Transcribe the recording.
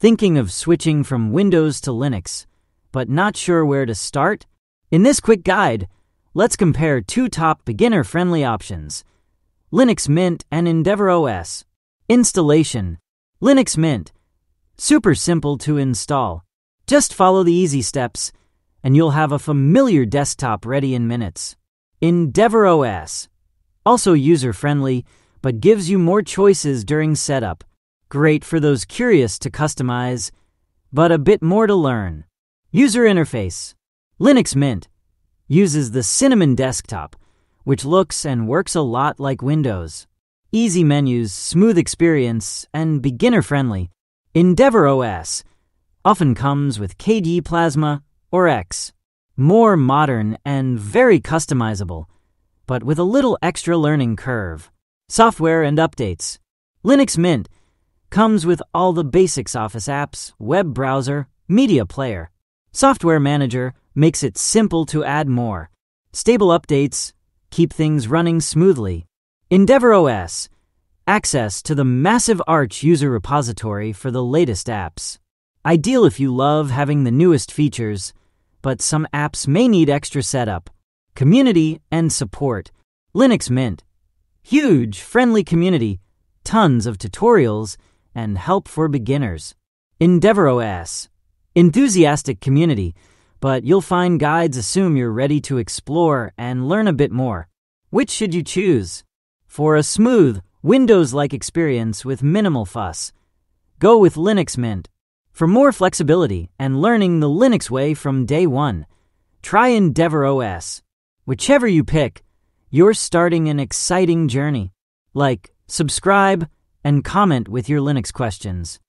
Thinking of switching from Windows to Linux, but not sure where to start? In this quick guide, let's compare two top beginner friendly options Linux Mint and Endeavour OS. Installation Linux Mint. Super simple to install. Just follow the easy steps, and you'll have a familiar desktop ready in minutes. Endeavour OS. Also user friendly, but gives you more choices during setup. Great for those curious to customize, but a bit more to learn. User interface Linux Mint uses the Cinnamon desktop, which looks and works a lot like Windows. Easy menus, smooth experience, and beginner friendly. Endeavour OS often comes with KDE Plasma or X. More modern and very customizable, but with a little extra learning curve. Software and updates. Linux Mint comes with all the basics Office apps, web browser, media player. Software Manager makes it simple to add more. Stable updates keep things running smoothly. Endeavour OS access to the massive Arch user repository for the latest apps. Ideal if you love having the newest features, but some apps may need extra setup. Community and support. Linux Mint. Huge, friendly community, tons of tutorials, and help for beginners. Endeavour OS. Enthusiastic community, but you'll find guides assume you're ready to explore and learn a bit more. Which should you choose? For a smooth, Windows like experience with minimal fuss, go with Linux Mint. For more flexibility and learning the Linux way from day one, try Endeavour OS. Whichever you pick, you're starting an exciting journey. Like, subscribe, and comment with your Linux questions.